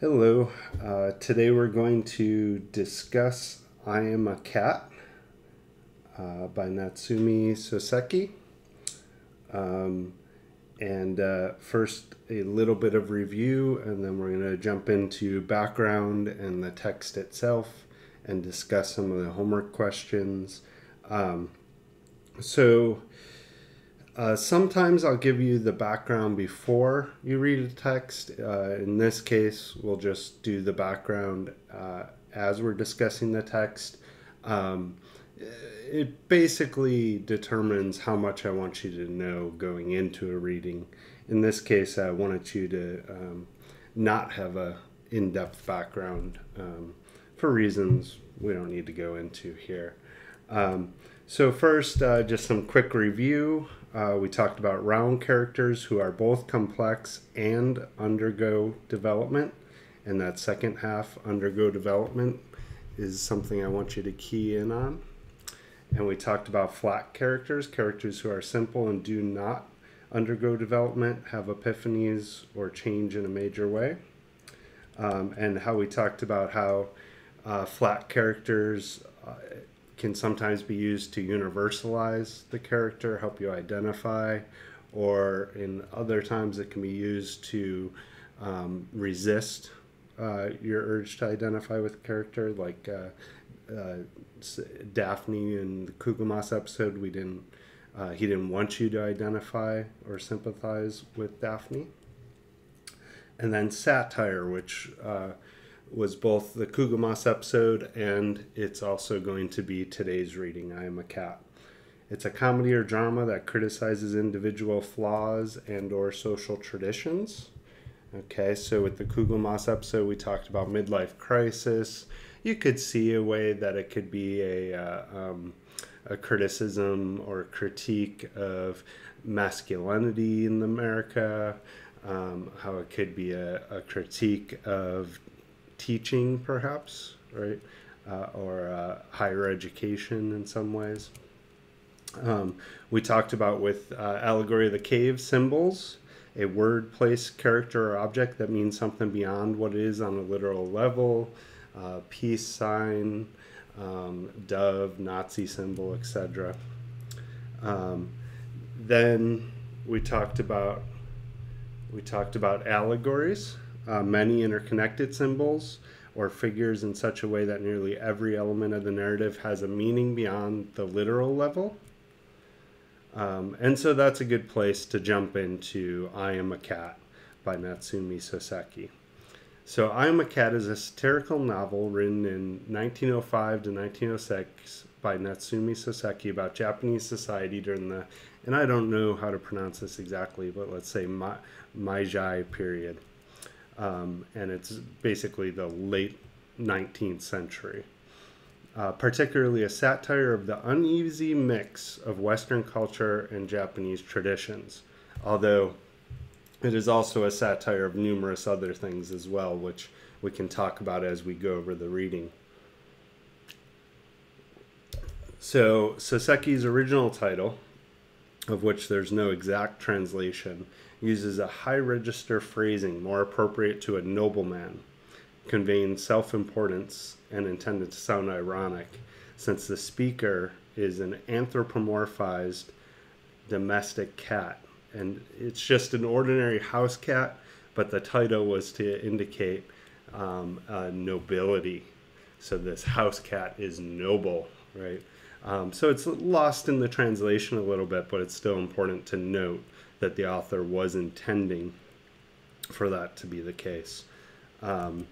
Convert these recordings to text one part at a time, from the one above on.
Hello. Uh, today we're going to discuss I Am a Cat uh, by Natsume Soseki. Um, and uh, first, a little bit of review, and then we're going to jump into background and the text itself and discuss some of the homework questions. Um, so, uh, sometimes I'll give you the background before you read a text. Uh, in this case, we'll just do the background uh, as we're discussing the text. Um, it basically determines how much I want you to know going into a reading. In this case, I wanted you to um, not have a in-depth background um, for reasons we don't need to go into here. Um, so first, uh, just some quick review. Uh, we talked about round characters who are both complex and undergo development. And that second half, undergo development, is something I want you to key in on. And we talked about flat characters, characters who are simple and do not undergo development, have epiphanies, or change in a major way. Um, and how we talked about how uh, flat characters uh, can sometimes be used to universalize the character, help you identify, or in other times it can be used to um, resist uh, your urge to identify with character. Like uh, uh, Daphne in the Kugelmass episode, we didn't. Uh, he didn't want you to identify or sympathize with Daphne. And then satire, which uh, was both the Kugelmass episode and it's also going to be today's reading, I Am a Cat. It's a comedy or drama that criticizes individual flaws and or social traditions. Okay, so with the Kugelmass episode, we talked about midlife crisis. You could see a way that it could be a, uh, um, a criticism or critique of masculinity in America, um, how it could be a, a critique of teaching, perhaps, right? Uh, or uh, higher education in some ways. Um, we talked about with uh, allegory of the cave symbols, a word, place, character, or object that means something beyond what it is on a literal level, uh, peace sign, um, dove, Nazi symbol, etc. Um, then we talked about we talked about allegories uh, many interconnected symbols or figures in such a way that nearly every element of the narrative has a meaning beyond the literal level. Um, and so that's a good place to jump into I Am a Cat by Natsume Soseki. So I Am a Cat is a satirical novel written in 1905 to 1906 by Natsume Soseki about Japanese society during the, and I don't know how to pronounce this exactly, but let's say Meiji period um, and it's basically the late 19th century. Uh, particularly a satire of the uneasy mix of Western culture and Japanese traditions, although it is also a satire of numerous other things as well, which we can talk about as we go over the reading. So, Soseki's original title, of which there's no exact translation, uses a high register phrasing more appropriate to a nobleman, conveying self importance and intended to sound ironic, since the speaker is an anthropomorphized domestic cat. And it's just an ordinary house cat, but the title was to indicate um, nobility. So this house cat is noble, right? Um, so it's lost in the translation a little bit, but it's still important to note that the author was intending for that to be the case. Um,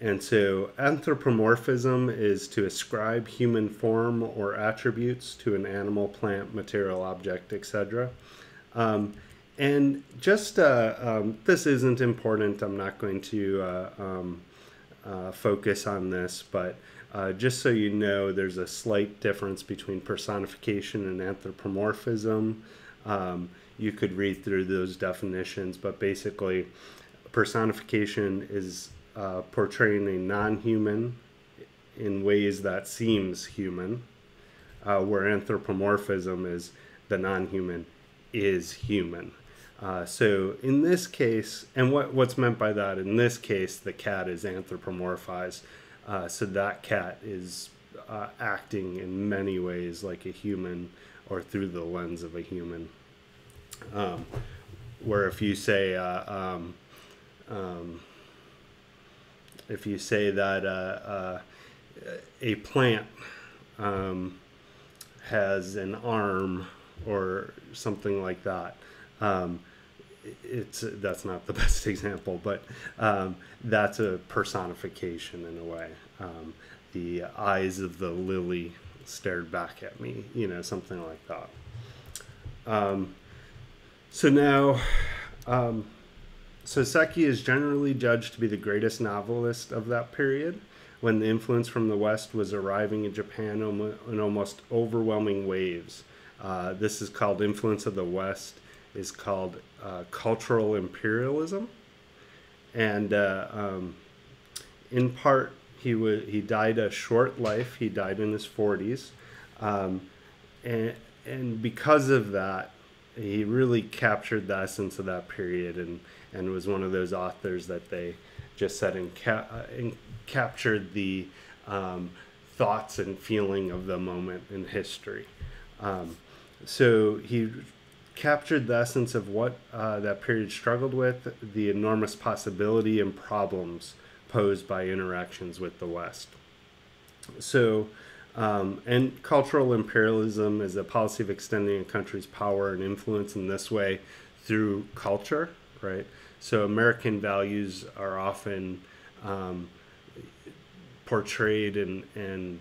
and so anthropomorphism is to ascribe human form or attributes to an animal, plant, material, object, etc. Um, and just uh, um, this isn't important. I'm not going to uh, um, uh, focus on this, but uh, just so you know, there's a slight difference between personification and anthropomorphism. Um, you could read through those definitions, but basically, personification is uh, portraying a non-human in ways that seems human, uh, where anthropomorphism is the non-human is human. Uh, so in this case, and what, what's meant by that, in this case, the cat is anthropomorphized. Uh, so that cat is uh, acting in many ways like a human or through the lens of a human. Um, where if you say, uh, um, um, if you say that uh, uh, a plant um, has an arm or something like that, um, it's that's not the best example, but that's a personification in a way. The eyes of the lily stared back at me, you know, something like that. Um, so now, um, Soseki is generally judged to be the greatest novelist of that period when the influence from the West was arriving in Japan in almost overwhelming waves. Uh, this is called Influence of the West, is called uh, Cultural Imperialism. And uh, um, in part, he, he died a short life. He died in his 40s. Um, and, and because of that, he really captured the essence of that period and, and was one of those authors that they just said and, ca- and captured the um, thoughts and feeling of the moment in history. Um, so he captured the essence of what uh, that period struggled with, the enormous possibility and problems posed by interactions with the West. So, um, and cultural imperialism is a policy of extending a country's power and influence in this way through culture, right? So American values are often um, portrayed and, and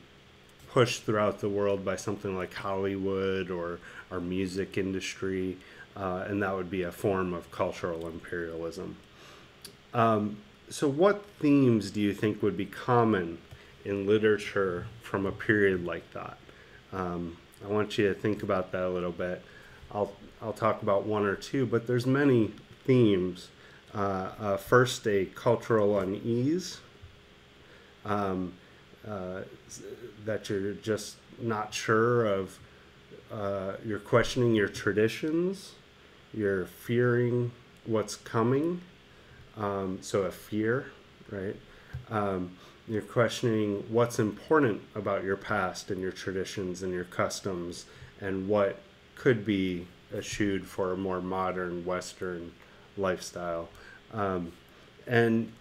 pushed throughout the world by something like Hollywood or our music industry, uh, and that would be a form of cultural imperialism. Um, so, what themes do you think would be common in literature from a period like that? Um, I want you to think about that a little bit. I'll I'll talk about one or two, but there's many themes. Uh, uh, first, a cultural unease um, uh, that you're just not sure of. Uh, you're questioning your traditions. You're fearing what's coming. Um, so a fear, right? Um, you're questioning what's important about your past and your traditions and your customs and what could be eschewed for a more modern Western lifestyle. Um, and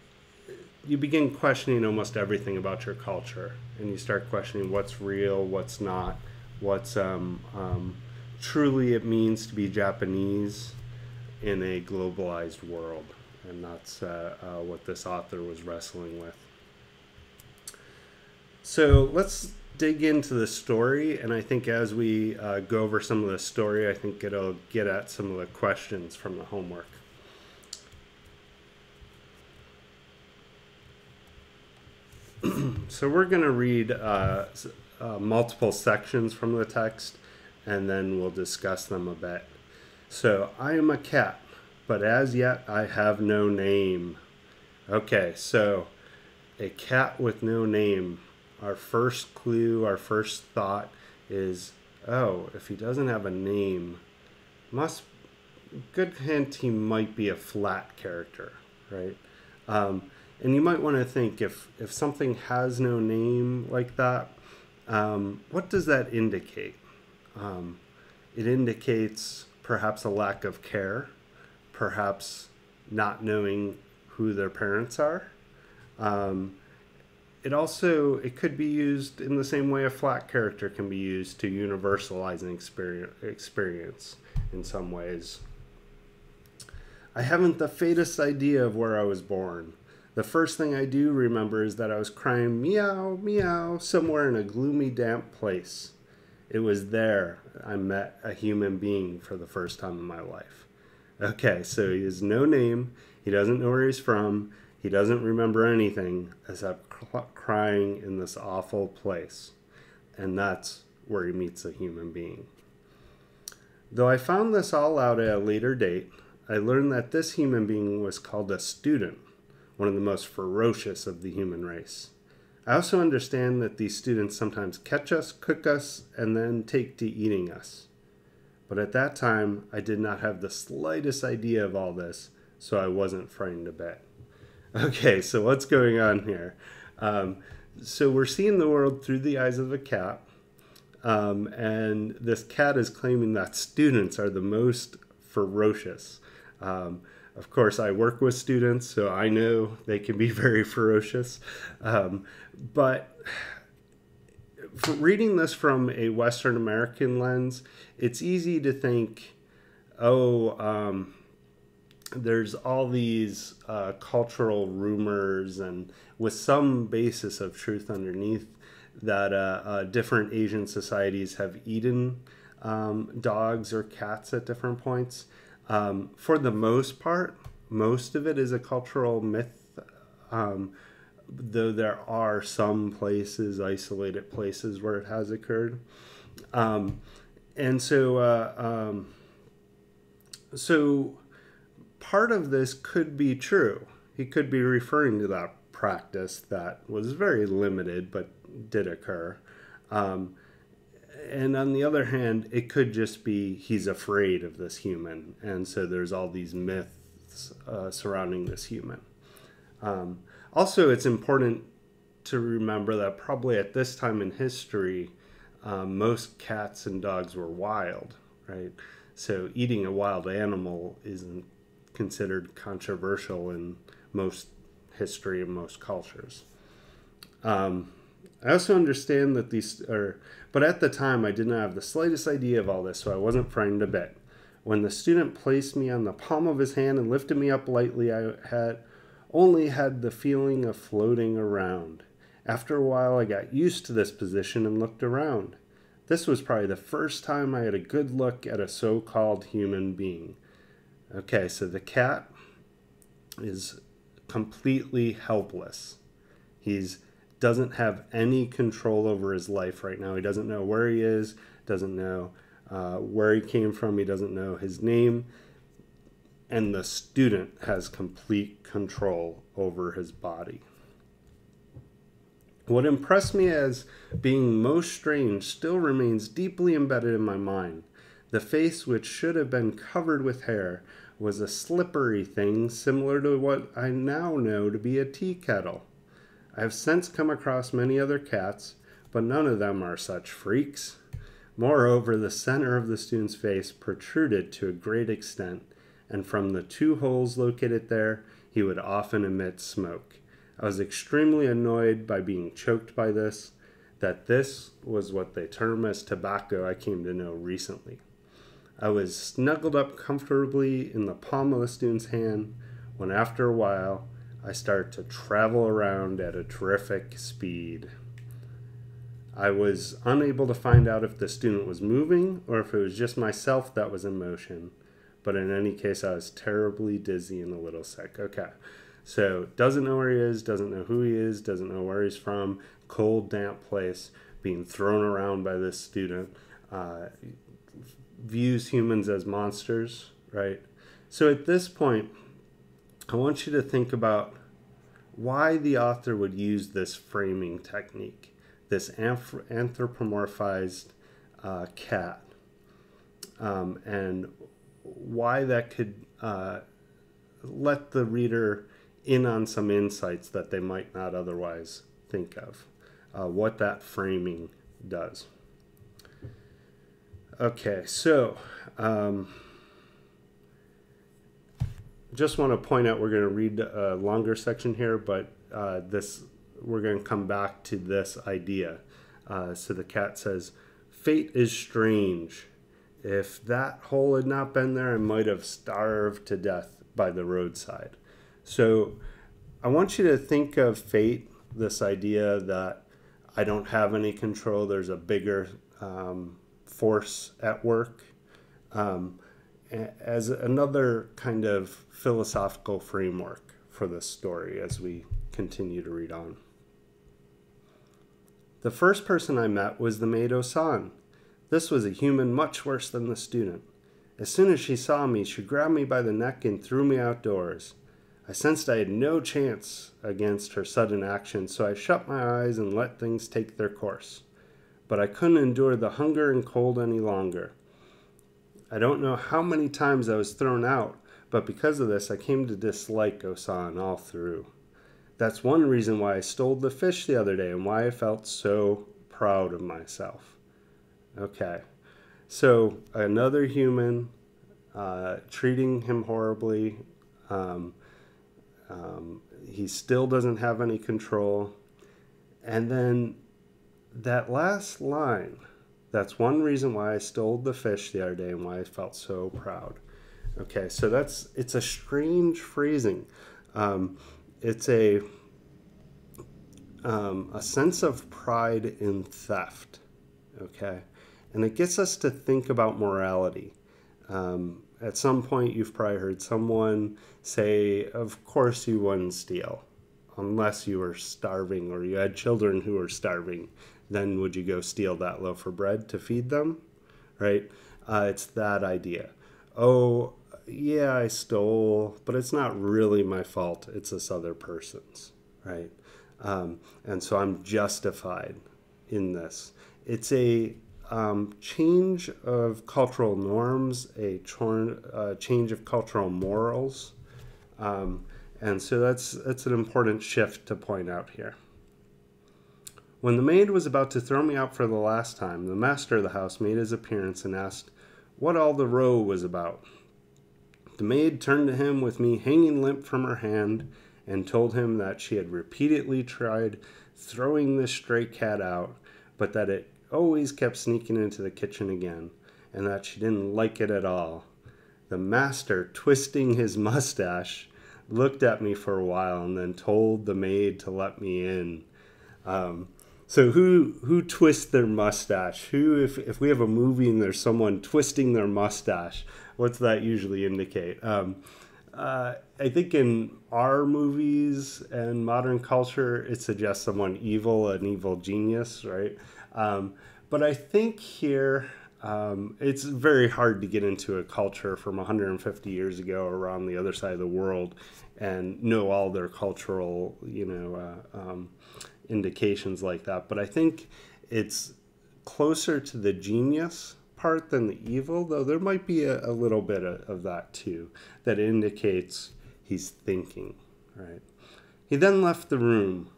you begin questioning almost everything about your culture and you start questioning what's real, what's not, what's um, um, truly it means to be Japanese in a globalized world and that's uh, uh, what this author was wrestling with. So let's dig into the story, and I think as we uh, go over some of the story, I think it'll get at some of the questions from the homework. so we're going to read uh, uh, multiple sections from the text, and then we'll discuss them a bit. So I am a cat but as yet I have no name. Okay, so a cat with no name. Our first clue, our first thought is oh, if he doesn't have a name, must good hint he might be a flat character, right? Um, and you might want to think if if something has no name like that, um, what does that indicate? Um, it indicates perhaps a lack of care perhaps not knowing who their parents are. Um, it also it could be used in the same way a flat character can be used to universalize an experience, experience in some ways. I haven't the faintest idea of where I was born. The first thing I do remember is that I was crying meow, meow, somewhere in a gloomy, damp place. It was there I met a human being for the first time in my life. Okay, so he has no name. He doesn't know where he's from. He doesn't remember anything except crying in this awful place. And that's where he meets a human being. Though I found this all out at a later date, I learned that this human being was called a student, one of the most ferocious of the human race. I also understand that these students sometimes catch us, cook us, and then take to eating us. But at that time, I did not have the slightest idea of all this, so I wasn't frightened a bit. Okay, so what's going on here? Um, so we're seeing the world through the eyes of a cat, um, and this cat is claiming that students are the most ferocious. Um, of course, I work with students, so I know they can be very ferocious. Um, but reading this from a Western American lens, it's easy to think, oh, um, there's all these uh, cultural rumors and with some basis of truth underneath that uh, uh, different Asian societies have eaten um, dogs or cats at different points. Um, for the most part, most of it is a cultural myth, um, though there are some places, isolated places, where it has occurred. Um, and so, uh, um, so part of this could be true. He could be referring to that practice that was very limited but did occur. Um, and on the other hand, it could just be he's afraid of this human, and so there's all these myths uh, surrounding this human. Um, also, it's important to remember that probably at this time in history, um, most cats and dogs were wild, right? So eating a wild animal isn't considered controversial in most history and most cultures. Um, I also understand that these are, but at the time I did not have the slightest idea of all this, so I wasn't frightened a bit. When the student placed me on the palm of his hand and lifted me up lightly, I had only had the feeling of floating around. After a while, I got used to this position and looked around. This was probably the first time I had a good look at a so called human being. Okay, so the cat is completely helpless. He's doesn't have any control over his life right now. He doesn't know where he is, doesn't know uh, where he came from, he doesn't know his name. And the student has complete control over his body. What impressed me as being most strange still remains deeply embedded in my mind. The face, which should have been covered with hair, was a slippery thing similar to what I now know to be a tea kettle. I have since come across many other cats, but none of them are such freaks. Moreover, the center of the student's face protruded to a great extent, and from the two holes located there, he would often emit smoke. I was extremely annoyed by being choked by this, that this was what they term as tobacco, I came to know recently. I was snuggled up comfortably in the palm of the student's hand when, after a while, I start to travel around at a terrific speed. I was unable to find out if the student was moving or if it was just myself that was in motion. But in any case, I was terribly dizzy and a little sick. Okay. So, doesn't know where he is, doesn't know who he is, doesn't know where he's from, cold, damp place, being thrown around by this student, uh, views humans as monsters, right? So, at this point, I want you to think about why the author would use this framing technique, this anthropomorphized uh, cat, um, and why that could uh, let the reader in on some insights that they might not otherwise think of, uh, what that framing does. Okay, so. Um, just want to point out we're going to read a longer section here, but uh, this we're going to come back to this idea. Uh, so the cat says, "Fate is strange. If that hole had not been there, I might have starved to death by the roadside." So I want you to think of fate, this idea that I don't have any control. There's a bigger um, force at work. Um, as another kind of philosophical framework for this story as we continue to read on. The first person I met was the maid Osan. This was a human much worse than the student. As soon as she saw me, she grabbed me by the neck and threw me outdoors. I sensed I had no chance against her sudden action, so I shut my eyes and let things take their course. But I couldn't endure the hunger and cold any longer. I don't know how many times I was thrown out, but because of this, I came to dislike Osan all through. That's one reason why I stole the fish the other day and why I felt so proud of myself. Okay, so another human uh, treating him horribly. Um, um, he still doesn't have any control. And then that last line that's one reason why I stole the fish the other day and why I felt so proud. Okay, so that's it's a strange phrasing. Um, it's a um, a sense of pride in theft. Okay, and it gets us to think about morality. Um, at some point, you've probably heard someone say, "Of course, you wouldn't steal." unless you were starving or you had children who were starving then would you go steal that loaf of bread to feed them? Right? Uh, it's that idea. Oh, yeah, I stole, but it's not really my fault. It's this other person's, right? Um, and so I'm justified in this. It's a um, change of cultural norms, a uh, change of cultural morals. Um, and so that's, that's an important shift to point out here. When the maid was about to throw me out for the last time, the master of the house made his appearance and asked what all the row was about. The maid turned to him with me hanging limp from her hand and told him that she had repeatedly tried throwing this stray cat out, but that it always kept sneaking into the kitchen again, and that she didn't like it at all. The master, twisting his mustache, looked at me for a while and then told the maid to let me in. Um, so who who twists their mustache? Who if if we have a movie and there's someone twisting their mustache, what's that usually indicate? Um, uh, I think in our movies and modern culture, it suggests someone evil, an evil genius, right? Um, but I think here um, it's very hard to get into a culture from 150 years ago around the other side of the world and know all their cultural, you know, uh, um, indications like that. But I think it's closer to the genius part than the evil, though there might be a, a little bit of, of that too that indicates he's thinking, right? He then left the room.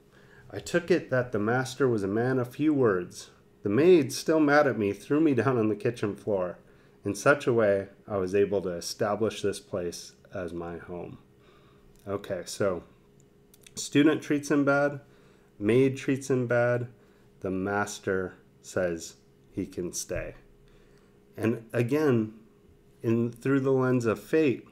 I took it that the master was a man of few words. The maid, still mad at me, threw me down on the kitchen floor. In such a way, I was able to establish this place as my home. Okay, so student treats him bad, maid treats him bad, the master says he can stay. And again, in through the lens of fate,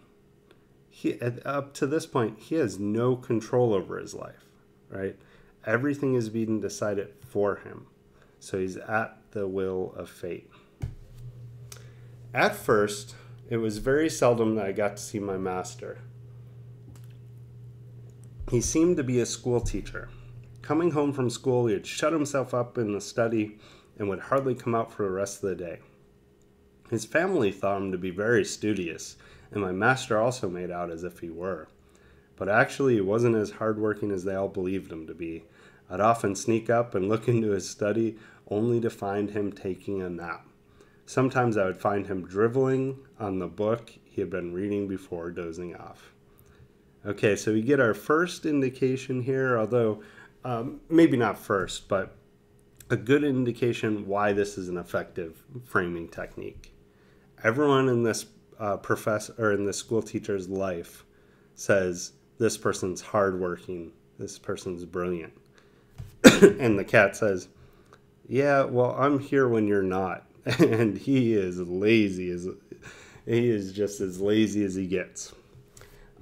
he up to this point he has no control over his life, right? Everything is being decided for him. So he's at the will of fate. At first, it was very seldom that I got to see my master. He seemed to be a school teacher Coming home from school, he would shut himself up in the study and would hardly come out for the rest of the day. His family thought him to be very studious, and my master also made out as if he were. But actually, he wasn't as hardworking as they all believed him to be. I'd often sneak up and look into his study only to find him taking a nap. Sometimes I would find him driveling on the book he had been reading before dozing off. Okay, so we get our first indication here, although um, maybe not first, but a good indication why this is an effective framing technique. Everyone in this uh, professor or in this school teacher's life says this person's hardworking, this person's brilliant, and the cat says, "Yeah, well, I'm here when you're not," and he is lazy as he is just as lazy as he gets.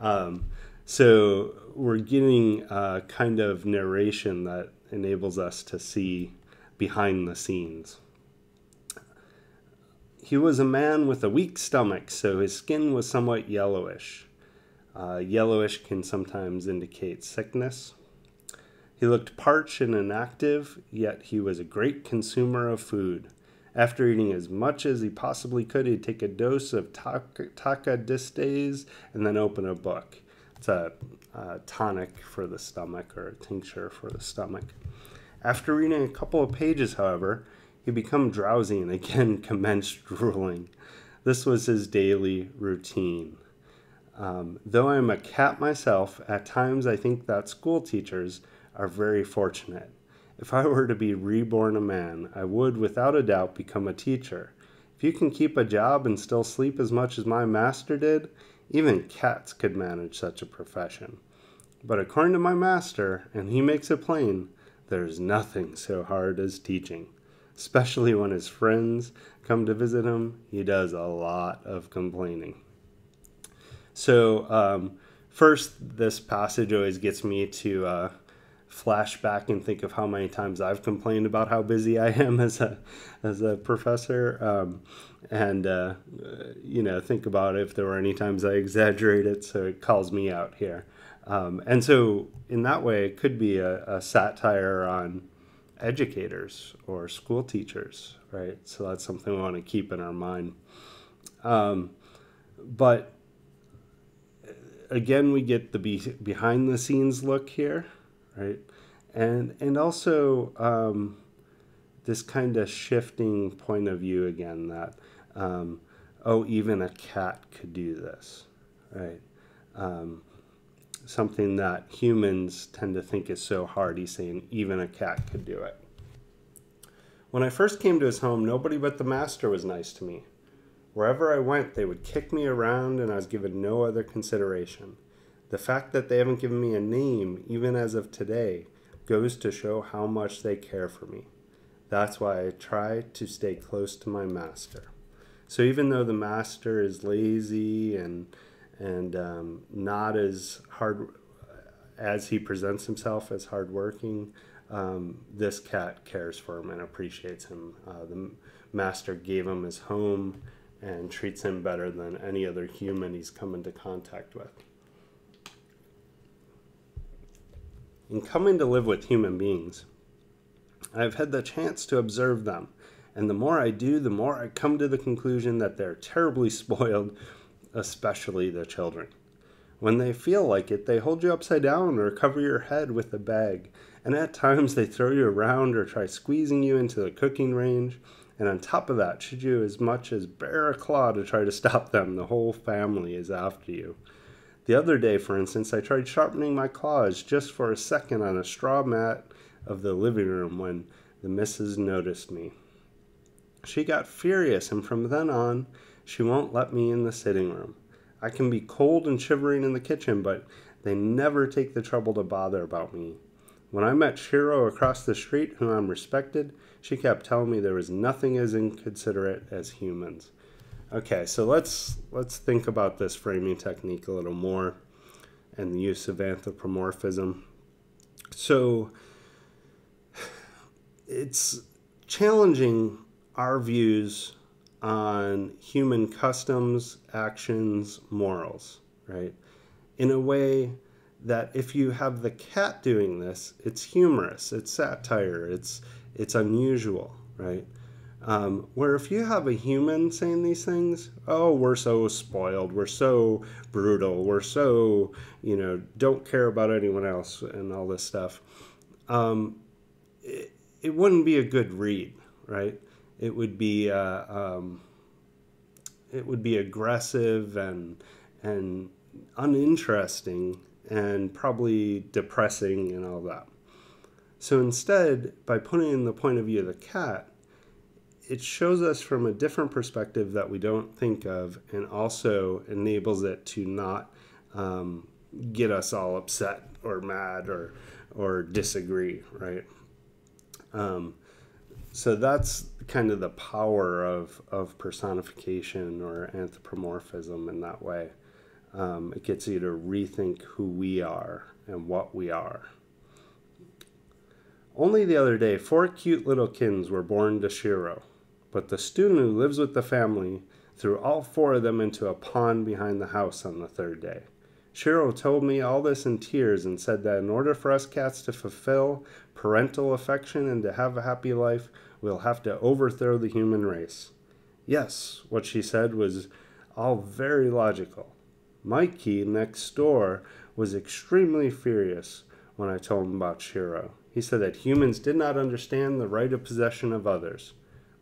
Um, so we're getting a kind of narration that enables us to see behind the scenes. He was a man with a weak stomach, so his skin was somewhat yellowish. Uh, yellowish can sometimes indicate sickness. He looked parched and inactive, yet he was a great consumer of food. After eating as much as he possibly could, he'd take a dose of taka diastase and then open a book. It's a, a tonic for the stomach or a tincture for the stomach. After reading a couple of pages, however, he became drowsy and again commenced drooling. This was his daily routine. Um, though I'm a cat myself, at times I think that school teachers are very fortunate. If I were to be reborn a man, I would without a doubt become a teacher. If you can keep a job and still sleep as much as my master did, even cats could manage such a profession. But according to my master, and he makes it plain, there's nothing so hard as teaching. Especially when his friends come to visit him, he does a lot of complaining. So, um, first, this passage always gets me to uh, flash back and think of how many times I've complained about how busy I am as a as a professor, um, and uh, you know, think about if there were any times I exaggerated. So it calls me out here, um, and so in that way, it could be a, a satire on educators or school teachers, right? So that's something we want to keep in our mind. Um, but again, we get the be- behind the scenes look here, right? And and also um, this kind of shifting point of view again that um, oh, even a cat could do this, right? Um, something that humans tend to think is so hard. He's saying even a cat could do it. When I first came to his home, nobody but the master was nice to me. Wherever I went, they would kick me around, and I was given no other consideration. The fact that they haven't given me a name, even as of today, goes to show how much they care for me. That's why I try to stay close to my master. So even though the master is lazy and and um, not as hard as he presents himself as hardworking, um, this cat cares for him and appreciates him. Uh, the master gave him his home and treats him better than any other human he's come into contact with. In coming to live with human beings, I've had the chance to observe them, and the more I do, the more I come to the conclusion that they're terribly spoiled, especially the children. When they feel like it, they hold you upside down or cover your head with a bag, and at times they throw you around or try squeezing you into the cooking range. And on top of that, should you as much as bear a claw to try to stop them, the whole family is after you. The other day, for instance, I tried sharpening my claws just for a second on a straw mat of the living room when the missus noticed me. She got furious, and from then on, she won't let me in the sitting room. I can be cold and shivering in the kitchen, but they never take the trouble to bother about me. When I met Shiro across the street, whom I'm respected, she kept telling me there was nothing as inconsiderate as humans. Okay, so let's let's think about this framing technique a little more and the use of anthropomorphism. So it's challenging our views on human customs, actions, morals, right? In a way that if you have the cat doing this, it's humorous, it's satire, it's it's unusual, right? Um, where if you have a human saying these things, oh, we're so spoiled, we're so brutal, we're so, you know, don't care about anyone else and all this stuff, um, it, it wouldn't be a good read, right? It would be, uh, um, it would be aggressive and and uninteresting and probably depressing and all that. So instead, by putting in the point of view of the cat, it shows us from a different perspective that we don't think of and also enables it to not um, get us all upset or mad or or disagree right? Um, so that's kind of the power of of personification or anthropomorphism in that way. Um, it gets you to rethink who we are and what we are. Only the other day four cute little kittens were born to shiro but the student who lives with the family threw all four of them into a pond behind the house on the third day. Shiro told me all this in tears and said that in order for us cats to fulfill parental affection and to have a happy life, we'll have to overthrow the human race. Yes, what she said was all very logical. Mikey next door was extremely furious when I told him about Shiro. He said that humans did not understand the right of possession of others.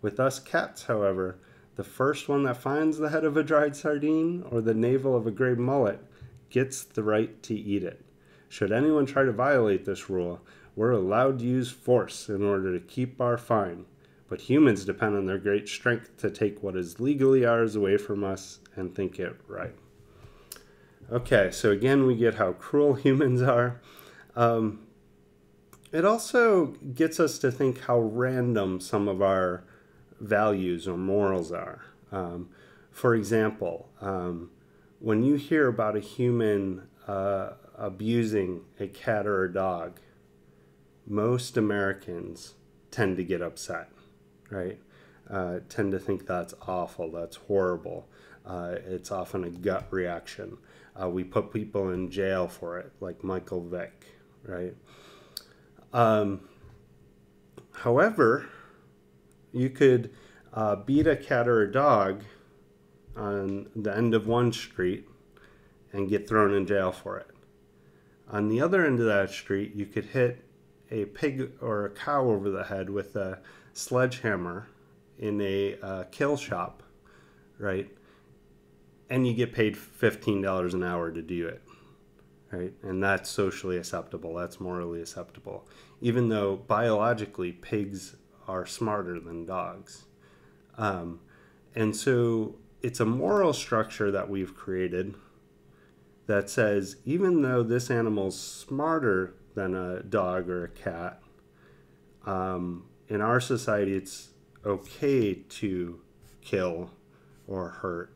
With us cats, however, The first one that finds the head of a dried sardine or the navel of a gray mullet gets the right to eat it. Should anyone try to violate this rule, we're allowed to use force in order to keep our fine. But humans depend on their great strength to take what is legally ours away from us and think it right. Okay, so again, we get how cruel humans are. Um, it also gets us to think how random some of our values or morals are. Um, for example, um, when you hear about a human uh, abusing a cat or a dog, most Americans tend to get upset, right? Uh, tend to think that's awful, that's horrible. Uh, it's often a gut reaction. Uh, we put people in jail for it, like Michael Vick, right? Um, however, you could uh, beat a cat or a dog on the end of one street and get thrown in jail for it. On the other end of that street, you could hit a pig or a cow over the head with a sledgehammer in a uh, kill shop, right? And you get paid $15 an hour to do it, right? And that's socially acceptable, that's morally acceptable, even though biologically pigs are smarter than dogs. Um, and so it's a moral structure that we've created that says even though this animal's smarter than a dog or a cat, um, in our society it's okay to kill or hurt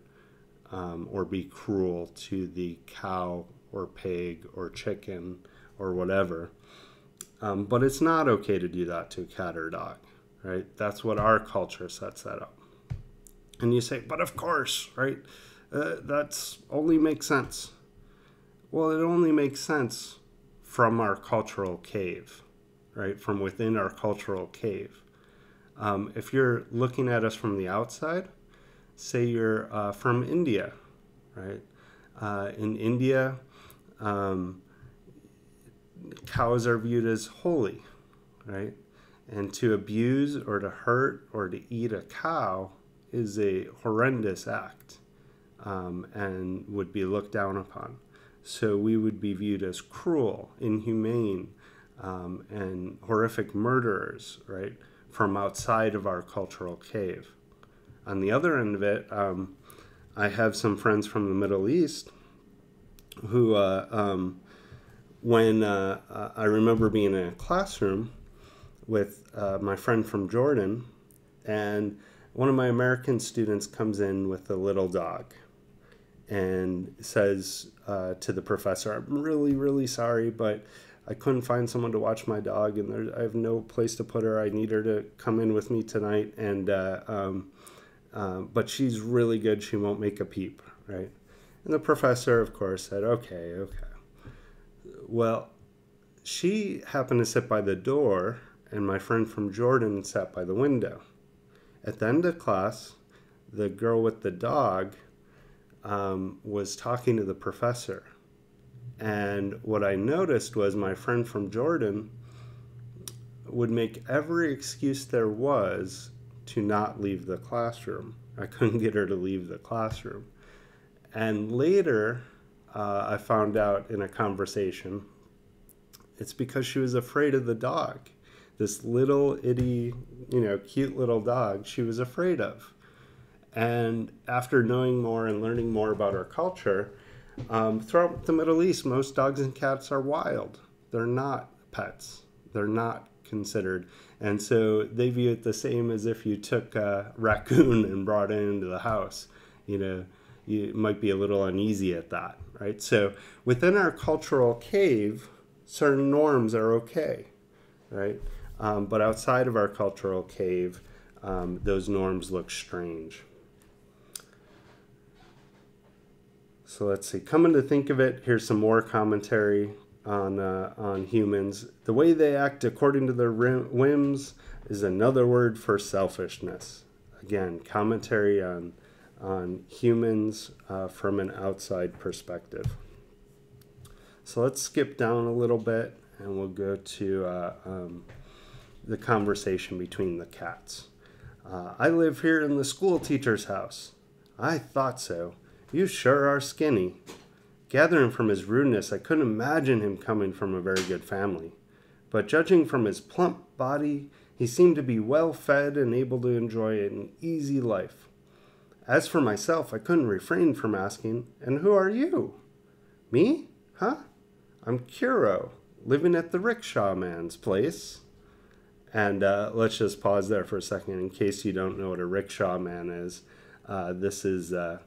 um, or be cruel to the cow or pig or chicken or whatever. Um, but it's not okay to do that to a cat or a dog, right? That's what our culture sets that up. And you say, but of course, right? Uh, that's only makes sense. Well, it only makes sense from our cultural cave, right? From within our cultural cave. Um, if you're looking at us from the outside, say you're uh, from India, right? Uh, in India, um, cows are viewed as holy, right? And to abuse or to hurt or to eat a cow is a horrendous act um, and would be looked down upon. So we would be viewed as cruel, inhumane, um, and horrific murderers, right, from outside of our cultural cave. On the other end of it, um, I have some friends from the Middle East who, uh, um, when uh, I remember being in a classroom with uh, my friend from Jordan, and one of my American students comes in with a little dog and says uh, to the professor, I'm really, really sorry, but I couldn't find someone to watch my dog, and there, I have no place to put her. I need her to come in with me tonight, and uh, um, uh, but she's really good. She won't make a peep, right? And the professor, of course, said, "Okay, okay." Well, she happened to sit by the door, and my friend from Jordan sat by the window. At the end of class, the girl with the dog um, was talking to the professor. And what I noticed was my friend from Jordan would make every excuse there was to not leave the classroom. I couldn't get her to leave the classroom. And later, uh, I found out in a conversation, it's because she was afraid of the dog. This little itty, you know, cute little dog she was afraid of. And after knowing more and learning more about our culture, um, throughout the Middle East, most dogs and cats are wild. They're not pets. They're not considered. And so they view it the same as if you took a raccoon and brought it into the house. You know, you might be a little uneasy at that, right? So within our cultural cave, certain norms are okay, right? Um, but outside of our cultural cave, um, those norms look strange. So let's see. Coming to think of it, here's some more commentary on uh, on humans. The way they act according to their whims is another word for selfishness. Again, commentary on on humans uh, from an outside perspective. So let's skip down a little bit and we'll go to uh, um, the conversation between the cats. Uh, I live here in the school teacher's house. I thought so. You sure are skinny. Gathering from his rudeness, I couldn't imagine him coming from a very good family. But judging from his plump body, he seemed to be well fed and able to enjoy an easy life. As for myself, I couldn't refrain from asking, And who are you? Me? Huh? I'm Kuro, living at the rickshaw man's place. And uh, let's just pause there for a second in case you don't know what a rickshaw man is. Uh, this is, uh,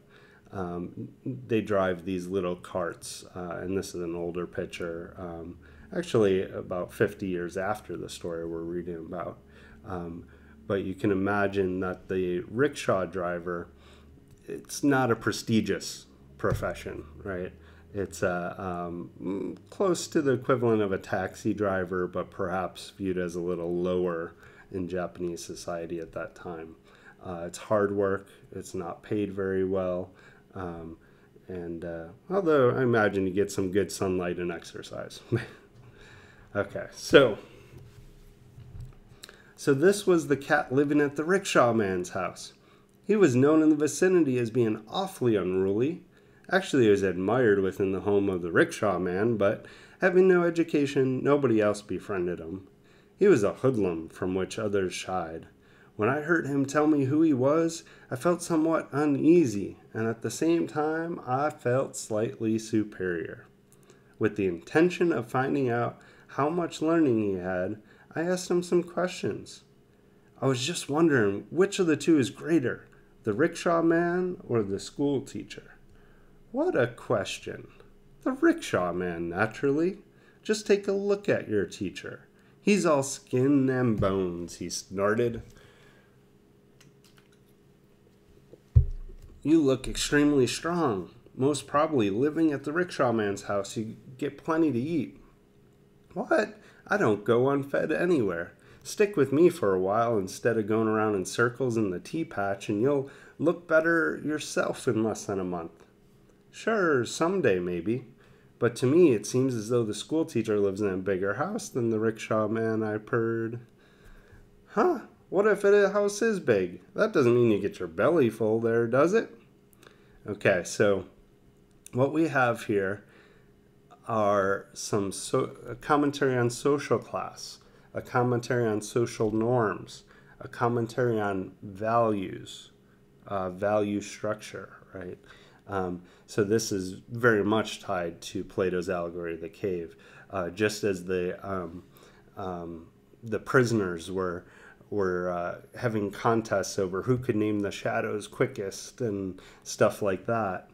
um, they drive these little carts, uh, and this is an older picture, um, actually about 50 years after the story we're reading about. Um, but you can imagine that the rickshaw driver, it's not a prestigious profession, right? It's uh, um, close to the equivalent of a taxi driver, but perhaps viewed as a little lower in Japanese society at that time. Uh, it's hard work, it's not paid very well, um, and uh, although I imagine you get some good sunlight and exercise. okay, so. So this was the cat living at the rickshaw man's house. He was known in the vicinity as being awfully unruly, Actually, he was admired within the home of the rickshaw man, but having no education, nobody else befriended him. He was a hoodlum from which others shied. When I heard him tell me who he was, I felt somewhat uneasy, and at the same time, I felt slightly superior. With the intention of finding out how much learning he had, I asked him some questions. I was just wondering which of the two is greater, the rickshaw man or the school teacher. What a question. The rickshaw man, naturally. Just take a look at your teacher. He's all skin and bones, he snorted. You look extremely strong. Most probably living at the rickshaw man's house, you get plenty to eat. What? I don't go unfed anywhere. Stick with me for a while instead of going around in circles in the tea patch, and you'll look better yourself in less than a month. Sure, someday maybe. But to me, it seems as though the school teacher lives in a bigger house than the rickshaw man I heard. Huh? What if a house is big? That doesn't mean you get your belly full there, does it? Okay, so what we have here are some so, commentary on social class, a commentary on social norms, a commentary on values, uh, value structure, right? Um, so this is very much tied to Plato's allegory of the cave, uh, just as the um, um, the prisoners were were uh, having contests over who could name the shadows quickest and stuff like that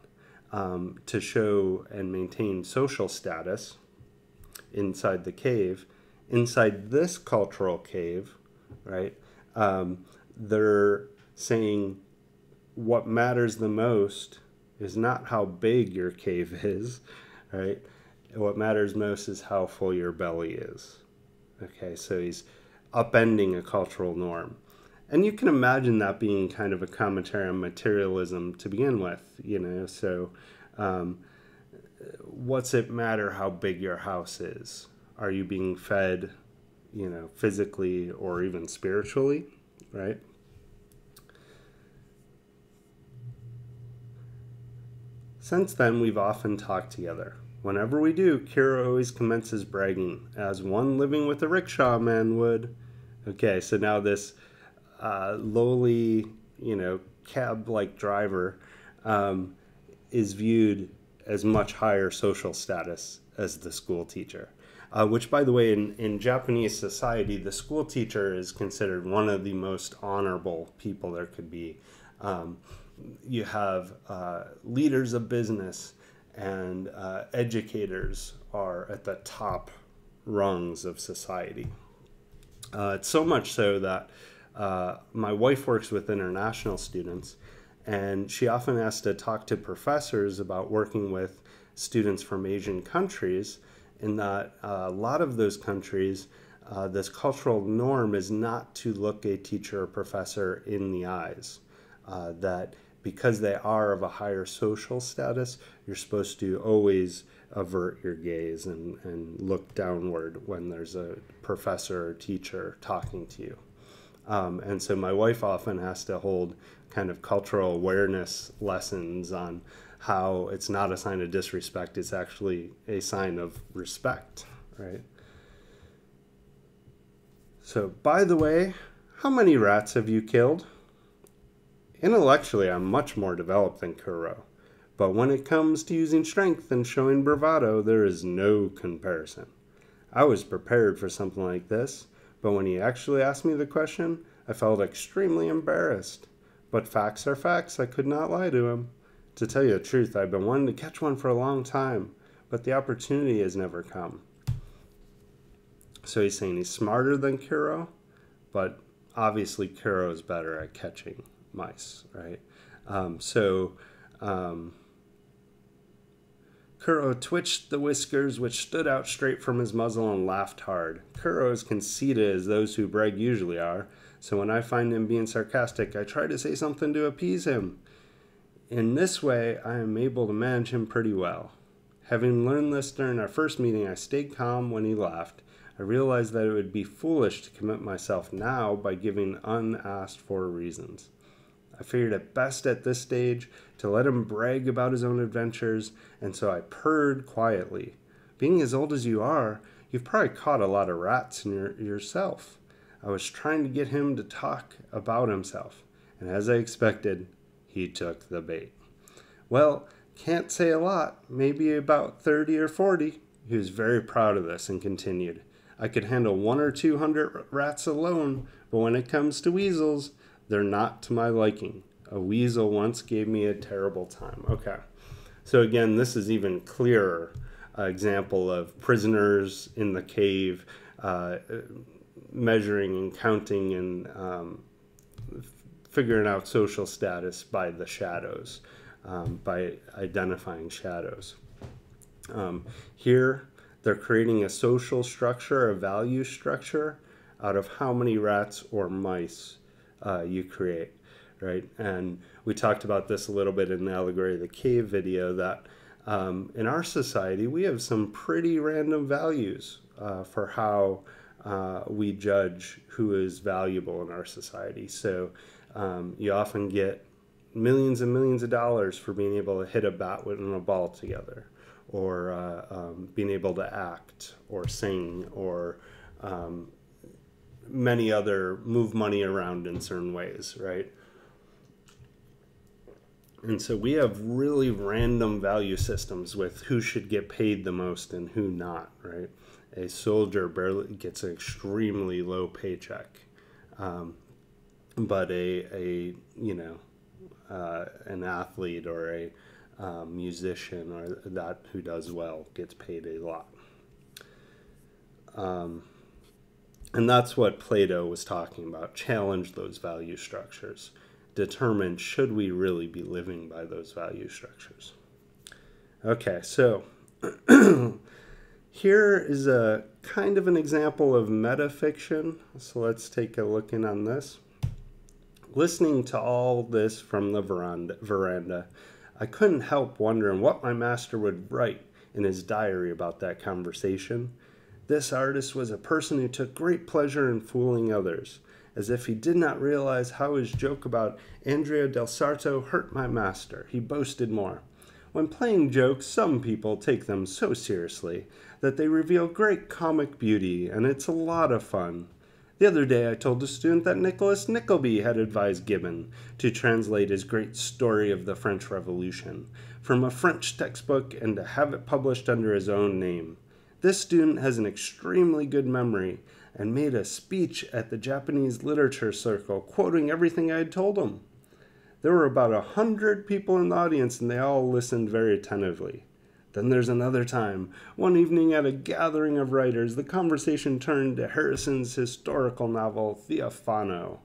um, to show and maintain social status inside the cave. Inside this cultural cave, right? Um, they're saying what matters the most is not how big your cave is, right? What matters most is how full your belly is. Okay, so he's upending a cultural norm. And you can imagine that being kind of a commentary on materialism to begin with, you know. So, um, what's it matter how big your house is? Are you being fed, you know, physically or even spiritually, right? Since then, we've often talked together. Whenever we do, Kuro always commences bragging, as one living with a rickshaw man would. Okay, so now this uh, lowly, you know, cab like driver um, is viewed as much higher social status as the school teacher. Uh, which, by the way, in, in Japanese society, the school teacher is considered one of the most honorable people there could be. Um, you have uh, leaders of business and uh, educators are at the top rungs of society. Uh, it's so much so that uh, my wife works with international students, and she often has to talk to professors about working with students from Asian countries. In that uh, a lot of those countries, uh, this cultural norm is not to look a teacher or professor in the eyes. that because they are of a higher social status, you're supposed to always avert your gaze and, and look downward when there's a professor or teacher talking to you. Um, and so my wife often has to hold kind of cultural awareness lessons on how it's not a sign of disrespect, it's actually a sign of respect, right? So, by the way, how many rats have you killed? Intellectually, I'm much more developed than Kuro, but when it comes to using strength and showing bravado, there is no comparison. I was prepared for something like this, but when he actually asked me the question, I felt extremely embarrassed. But facts are facts, I could not lie to him. To tell you the truth, I've been wanting to catch one for a long time, but the opportunity has never come. So he's saying he's smarter than Kuro, but obviously Kuro is better at catching mice, right? Um, so um, Kuro twitched the whiskers which stood out straight from his muzzle and laughed hard. Kuro is conceited as those who brag usually are, so when I find him being sarcastic, I try to say something to appease him. In this way, I am able to manage him pretty well. Having learned this during our first meeting, I stayed calm when he laughed. I realized that it would be foolish to commit myself now by giving unasked for reasons. I figured it best at this stage to let him brag about his own adventures, and so I purred quietly. Being as old as you are, you've probably caught a lot of rats in your, yourself. I was trying to get him to talk about himself, and as I expected, he took the bait. Well, can't say a lot, maybe about 30 or 40. He was very proud of this and continued. I could handle one or two hundred rats alone, but when it comes to weasels, they're not to my liking. A weasel once gave me a terrible time. Okay. So again, this is even clearer uh, example of prisoners in the cave uh, measuring and counting and um, figuring out social status by the shadows, um, by identifying shadows. Um, here, they're creating a social structure, a value structure, out of how many rats or mice uh, you create, right? And we talked about this a little bit in the Allegory of the Cave video that um, in our society, we have some pretty random values uh, for how uh, we judge who is valuable in our society. So um, you often get millions and millions of dollars for being able to hit a bat and a ball together, or uh, um, being able to act, or sing, or um, many other move money around in certain ways, right? And so we have really random value systems with who should get paid the most and who not, right? a soldier barely gets an extremely low paycheck, um, but a a you know uh, an athlete or a um, musician or that who does well gets paid a lot. Um, and that's what Plato was talking about. Challenge those value structures. Determine should we really be living by those value structures. Okay, so Here is a kind of an example of metafiction. So let's take a look in on this. Listening to all this from the veranda, veranda, I couldn't help wondering what my master would write in his diary about that conversation. This artist was a person who took great pleasure in fooling others, as if he did not realize how his joke about Andrea del Sarto hurt my master. He boasted more. When playing jokes, some people take them so seriously that they reveal great comic beauty, and it's a lot of fun. The other day, I told a student that Nicholas Nickleby had advised Gibbon to translate his great story of the French Revolution from a French textbook and to have it published under his own name. This student has an extremely good memory and made a speech at the Japanese Literature Circle quoting everything I had told him. There were about a hundred people in the audience and they all listened very attentively. Then there's another time. One evening at a gathering of writers, the conversation turned to Harrison's historical novel, Theophano.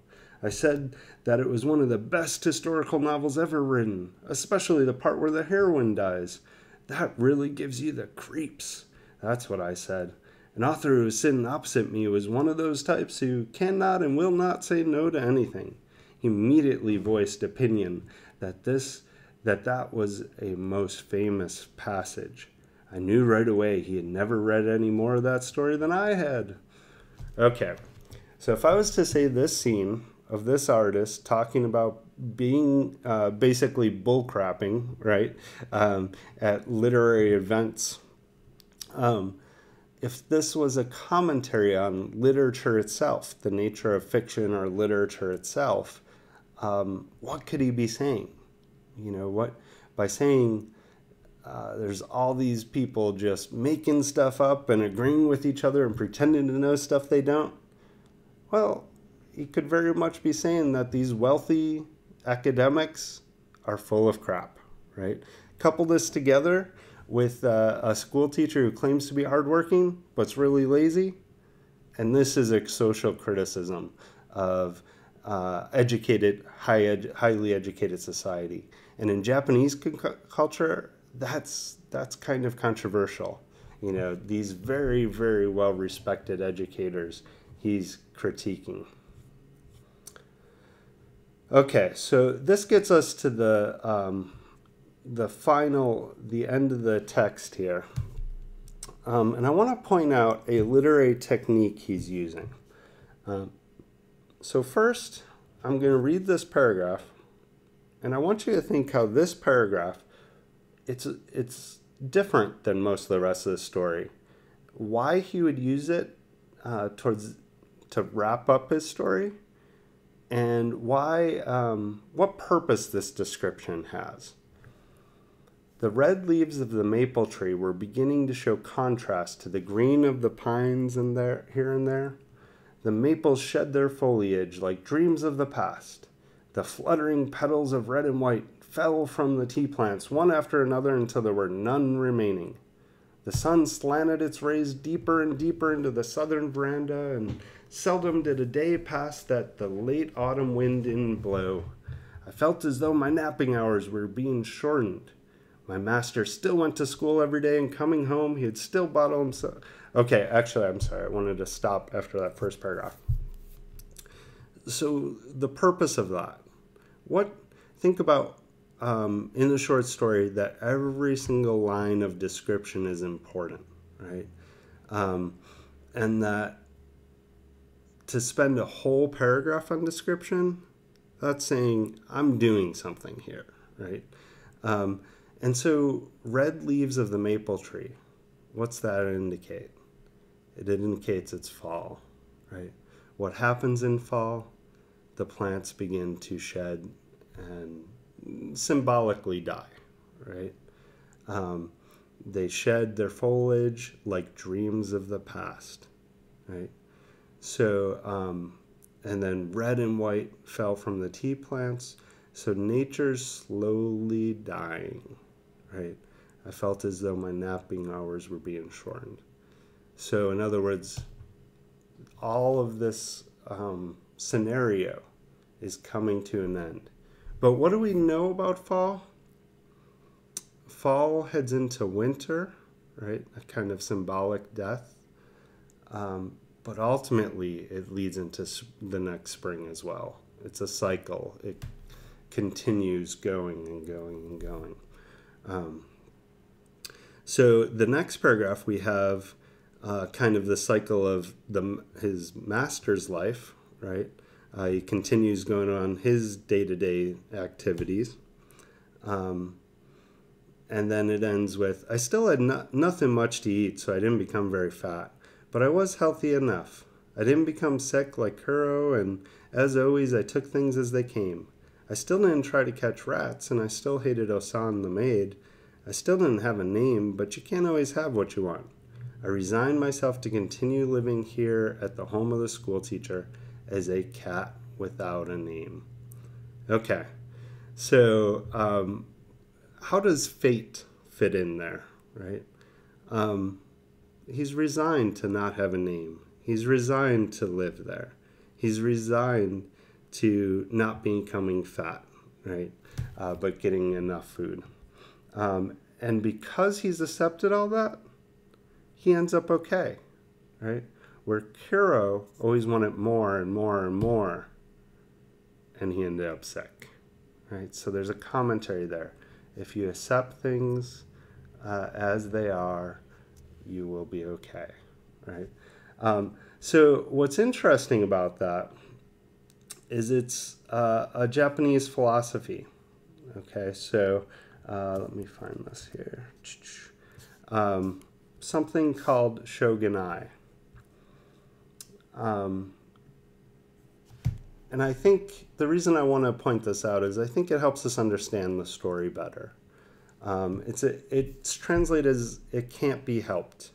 I said that it was one of the best historical novels ever written, especially the part where the heroine dies. That really gives you the creeps. That's what I said. An author who was sitting opposite me was one of those types who cannot and will not say no to anything. He immediately voiced opinion that this that that was a most famous passage. I knew right away he had never read any more of that story than I had. Okay, So if I was to say this scene of this artist talking about being uh, basically bullcrapping, right, um, at literary events, um, if this was a commentary on literature itself, the nature of fiction or literature itself, um, what could he be saying? You know, what by saying uh, there's all these people just making stuff up and agreeing with each other and pretending to know stuff they don't. Well, he could very much be saying that these wealthy academics are full of crap, right? Couple this together with uh, a school teacher who claims to be hardworking but's really lazy, and this is a social criticism of uh, educated, high ed- highly educated society. And in Japanese culture, that's that's kind of controversial. You know, these very very well respected educators he's critiquing. Okay, so this gets us to the um, the final the end of the text here, um, and I want to point out a literary technique he's using. Um, so first, I'm going to read this paragraph, and I want you to think how this paragraph it's it's different than most of the rest of the story. Why he would use it uh, towards to wrap up his story, and why um, what purpose this description has. The red leaves of the maple tree were beginning to show contrast to the green of the pines and there here and there. The maples shed their foliage like dreams of the past. The fluttering petals of red and white fell from the tea plants one after another until there were none remaining. The sun slanted its rays deeper and deeper into the southern veranda, and seldom did a day pass that the late autumn wind didn't blow. I felt as though my napping hours were being shortened. My master still went to school every day, and coming home, he had still bottled himself. Okay, actually, I'm sorry. I wanted to stop after that first paragraph. So, the purpose of that. What, think about um, in the short story that every single line of description is important, right? Um, and that to spend a whole paragraph on description, that's saying I'm doing something here, right? Um, and so, red leaves of the maple tree, what's that indicate? It indicates it's fall, right? What happens in fall? The plants begin to shed and symbolically die, right? Um, they shed their foliage like dreams of the past, right? So, um, and then red and white fell from the tea plants. So nature's slowly dying, right? I felt as though my napping hours were being shortened. So, in other words, all of this um, scenario is coming to an end. But what do we know about fall? Fall heads into winter, right? A kind of symbolic death. Um, but ultimately, it leads into the next spring as well. It's a cycle. It continues going and going and going. Um, so the next paragraph we have uh, kind of the cycle of the his master's life, right? Uh, he continues going on his day to day activities. Um, and then it ends with I still had no- nothing much to eat, so I didn't become very fat, but I was healthy enough. I didn't become sick like Kuro, and as always, I took things as they came. I still didn't try to catch rats, and I still hated Osan the maid. I still didn't have a name, but you can't always have what you want. I resigned myself to continue living here at the home of the schoolteacher as a cat without a name. Okay, so um, how does fate fit in there, right? Um, he's resigned to not have a name. He's resigned to live there. He's resigned to not becoming fat, right? Uh, but getting enough food. Um, and because he's accepted all that, he ends up okay, right? where Kuro always wanted more and more and more, and he ended up sick. Right? So there's a commentary there. If you accept things uh, as they are, you will be okay. Right? Um, So what's interesting about that is it's uh, a Japanese philosophy. Okay, so uh, let me find this here. Um, something called shoganai. Um, and I think the reason I want to point this out is I think it helps us understand the story better. Um, it's a, it's translated as it can't be helped.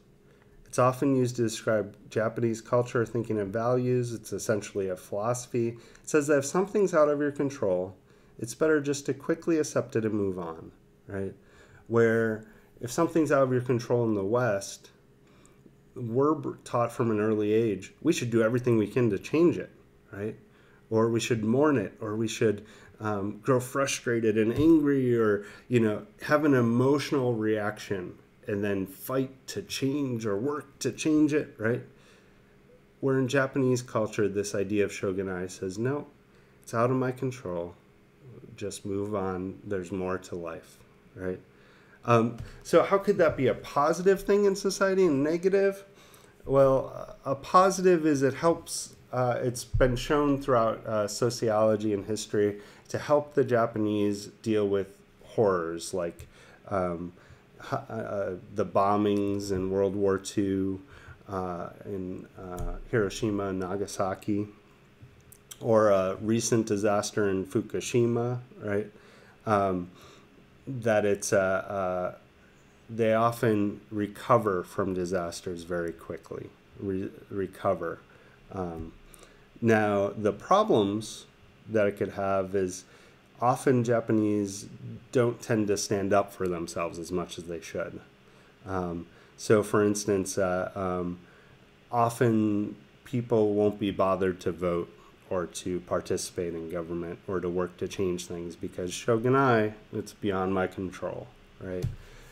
It's often used to describe Japanese culture, thinking, and values. It's essentially a philosophy. It says that if something's out of your control, it's better just to quickly accept it and move on, right? Where if something's out of your control in the West, we're taught from an early age we should do everything we can to change it, right? Or we should mourn it, or we should um, grow frustrated and angry, or you know have an emotional reaction and then fight to change or work to change it, right? Where in Japanese culture, this idea of shoganai says, no, it's out of my control. Just move on. There's more to life, right? Um, so, how could that be a positive thing in society and negative? Well, a positive is it helps, uh, it's been shown throughout uh, sociology and history to help the Japanese deal with horrors like um, uh, the bombings in World War II uh, in uh, Hiroshima and Nagasaki, or a recent disaster in Fukushima, right? Um, that it's a, uh, uh, they often recover from disasters very quickly. Re- recover. Um, now the problems that it could have is often Japanese don't tend to stand up for themselves as much as they should. Um, so, for instance, uh, um, often people won't be bothered to vote or to participate in government or to work to change things because shoganai, it's beyond my control, right?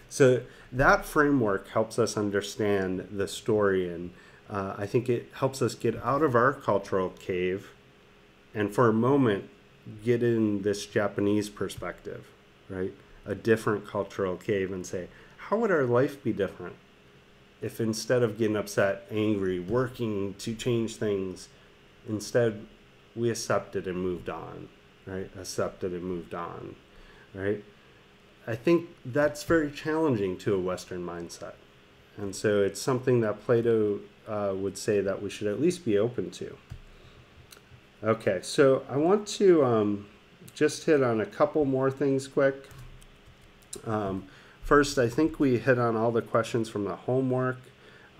So that framework helps us understand the story, and uh, I think it helps us get out of our cultural cave and for a moment get in this Japanese perspective, right? A different cultural cave and say, how would our life be different if instead of getting upset, angry, working to change things, instead we accepted and moved on, right? Accepted and moved on, right? I think that's very challenging to a Western mindset. And so it's something that Plato uh, would say that we should at least be open to. Okay, so I want to um, just hit on a couple more things quick. Um, first, I think we hit on all the questions from the homework.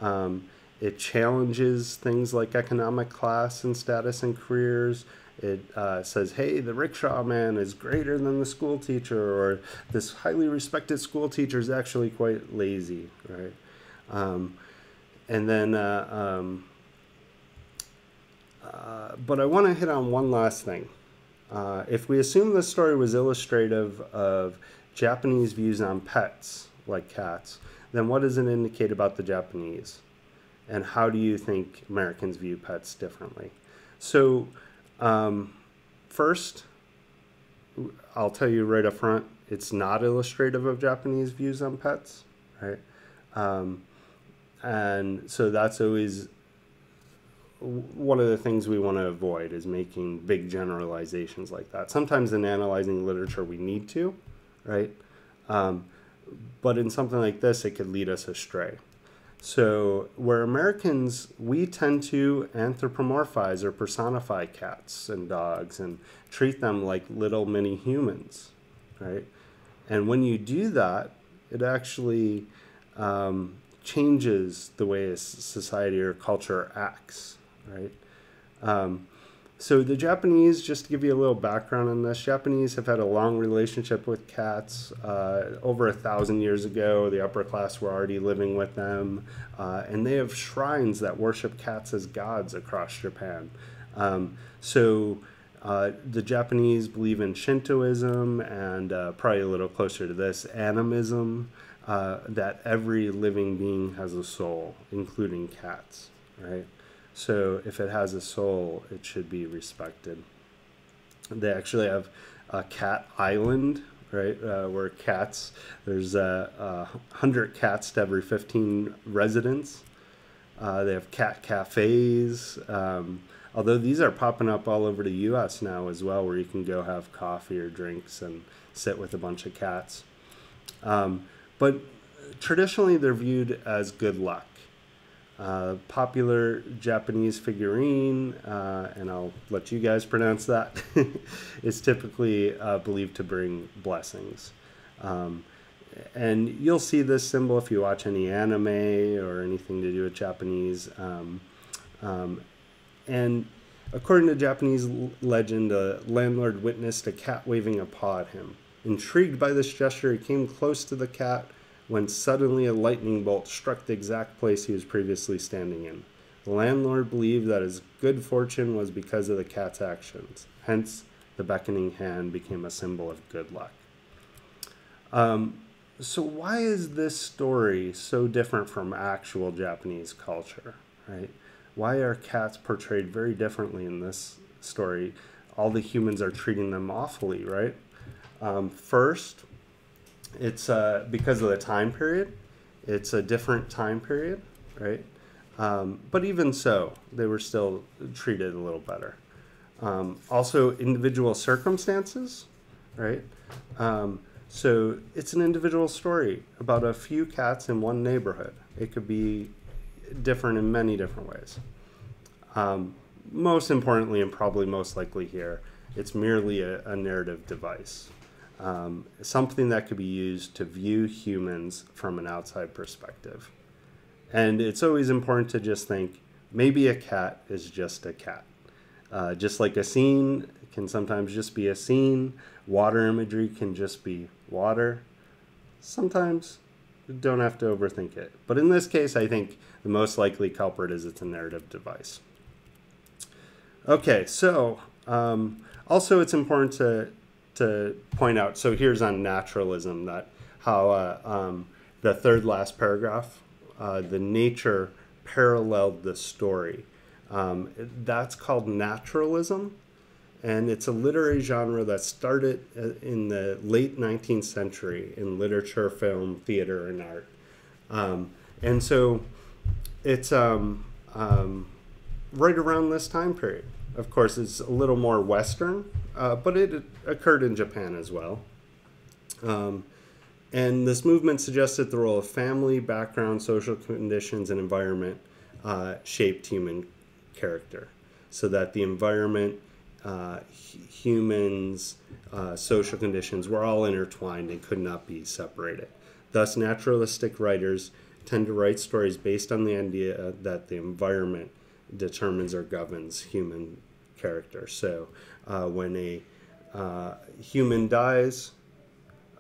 Um, it challenges things like economic class and status and careers. It uh, says, hey, the rickshaw man is greater than the school teacher, or this highly respected school teacher is actually quite lazy, right? Um, and then, uh, um, uh, but I want to hit on one last thing. Uh, if we assume this story was illustrative of Japanese views on pets, like cats, then what does it indicate about the Japanese? and how do you think Americans view pets differently? So, um, first, I'll tell you right up front, it's not illustrative of Japanese views on pets, right? Um, and so that's always one of the things we want to avoid is making big generalizations like that. Sometimes in analyzing literature, we need to, right? Um, but in something like this, it could lead us astray. So, where Americans, we tend to anthropomorphize or personify cats and dogs and treat them like little mini humans, right? And when you do that, it actually um, changes the way society or culture acts, right? Um, so the Japanese, just to give you a little background on this, Japanese have had a long relationship with cats. Uh, over a thousand years ago, the upper class were already living with them, uh, and they have shrines that worship cats as gods across Japan. Um, so uh, the Japanese believe in Shintoism and uh, probably a little closer to this, animism, uh, that every living being has a soul, including cats, right? So if it has a soul, it should be respected. They actually have a cat island, right, uh, where cats, there's a, a, hundred cats to every 15 residents. Uh, they have cat cafes. Um, although these are popping up all over the U.S. now as well, where you can go have coffee or drinks and sit with a bunch of cats. Um, but traditionally, they're viewed as good luck. Uh, popular Japanese figurine, uh, and I'll let you guys pronounce that, is typically uh, believed to bring blessings. Um, and you'll see this symbol if you watch any anime or anything to do with Japanese. Um, um, and according to Japanese legend, a landlord witnessed a cat waving a paw at him. Intrigued by this gesture, he came close to the cat when suddenly a lightning bolt struck the exact place he was previously standing in. The landlord believed that his good fortune was because of the cat's actions. Hence, the beckoning hand became a symbol of good luck. Um, so, why is this story so different from actual Japanese culture, right? Why are cats portrayed very differently in this story? All the humans are treating them awfully, right? Um, first, it's uh, because of the time period. It's a different time period, right? Um, but even so, they were still treated a little better. Um, also, individual circumstances, right? Um, so it's an individual story about a few cats in one neighborhood. It could be different in many different ways. Um, most importantly, and probably most likely here, it's merely a, a narrative device um, something that could be used to view humans from an outside perspective. And it's always important to just think maybe a cat is just a cat. Uh, just like a scene can sometimes just be a scene, water imagery can just be water. Sometimes you don't have to overthink it. But in this case, I think the most likely culprit is it's a narrative device. Okay, so um, also it's important to to point out. So here's on naturalism that how uh, um, the third last paragraph, uh, the nature paralleled the story. Um, that's called naturalism, and it's a literary genre that started uh, in the late 19th century in literature, film, theater, and art. Um, and so it's um, um, right around this time period. Of course, it's a little more Western, uh, but it occurred in Japan as well. Um, and this movement suggested the role of family, background, social conditions, and environment uh, shaped human character. So that the environment, uh, humans, uh, social conditions were all intertwined and could not be separated. Thus, naturalistic writers tend to write stories based on the idea that the environment determines or governs human character. So uh, when a uh, human dies,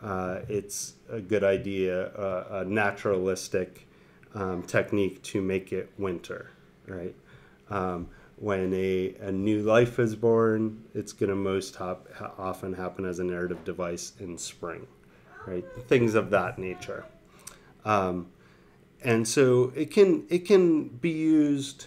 uh, it's a good idea, uh, a naturalistic um, technique to make it winter, right? Um, when a, a new life is born, it's going to most hop, often happen as a narrative device in spring, right? Things of that nature. Um, and so it can it can be used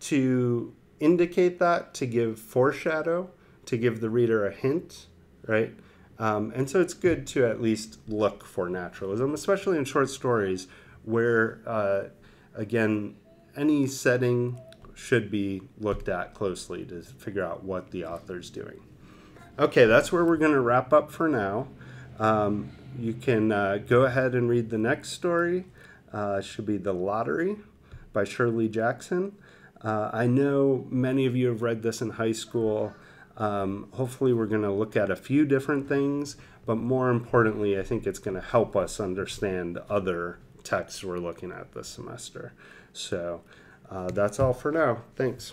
to indicate that, to give foreshadow, to give the reader a hint, right? Um, and so it's good to at least look for naturalism, especially in short stories where, uh, again, any setting should be looked at closely to figure out what the author's doing. Okay, that's where we're going to wrap up for now. Um, you can uh, go ahead and read the next story. Uh, should be The Lottery by Shirley Jackson. Uh, I know many of you have read this in high school. Um, hopefully, we're going to look at a few different things, but more importantly, I think it's going to help us understand other texts we're looking at this semester. So uh, that's all for now. Thanks.